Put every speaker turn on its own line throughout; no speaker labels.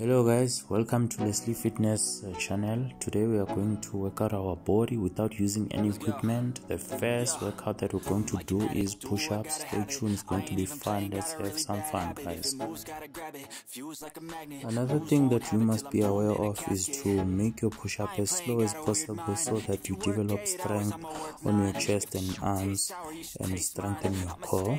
hello guys. Welcome to Lesley fitness uh, channel. Today we are going to work out our body without using any equipment. The first workout that we're going to do is push-ups. Stay tuned. It's going to be fun. Let's have some fun guys. Another thing that you must be aware of is to make your push-up as slow as possible so that you develop strength on your chest and arms and strengthen your core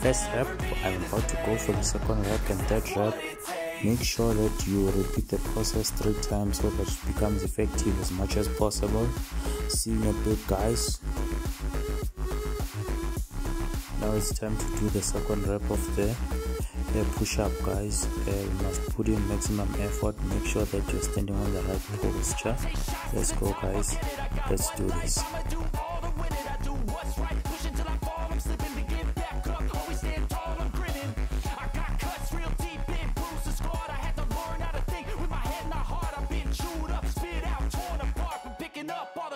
first rep I'm about to go for the second rep and third rep make sure that you repeat the process three times so that it becomes effective as much as possible. See you in a bit guys. Now it's time to do the second rep of the the push-up guys. Uh, you must put in maximum effort. Make sure that you're standing on the right posture. Let's go guys. Let's do this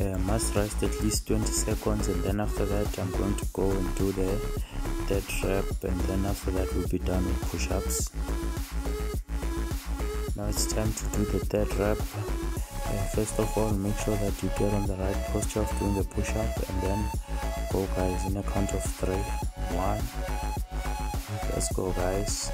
uh, must rest at least 20 seconds and then after that I'm going to go and do the third rep and then after that we'll be done with push-ups. Now it's time to do the third rep. Uh, first of all make sure that you get on the right posture of doing the push-up and then go guys in a count of three. One. Let's go guys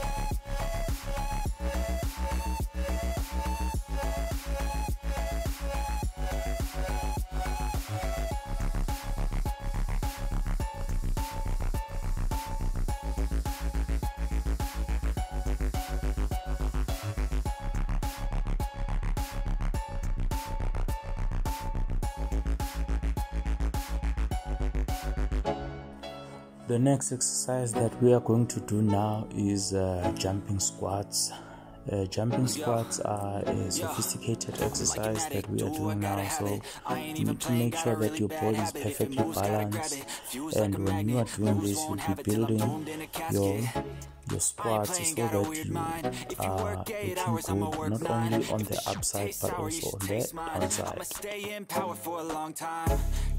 the next exercise that we are going to do now is uh, jumping squats. Uh, jumping squats are a sophisticated exercise that we are doing now so you need to make sure that your body is perfectly balanced. And when you are doing this you'll be building your your squats so that you are looking good not only on the upside but also on the downside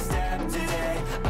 step today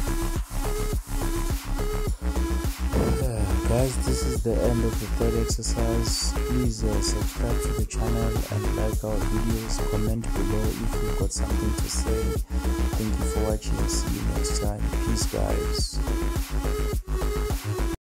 Guys, this is
the end of the third exercise. Please uh, subscribe to the channel and like our videos. Comment below if you've got something to say. Thank you for watching. See you next time. Peace guys